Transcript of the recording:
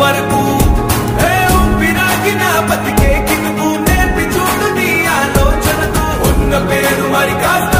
వరకు. ఏ ఊపిరాకి నా బతికే కినుకు నేర్పి చూడు నీ ఆలోచనకు ఉన్న పేరు మరి కాస్త